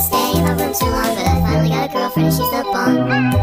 stay in my room too long, but I finally got a girlfriend and she's the bomb.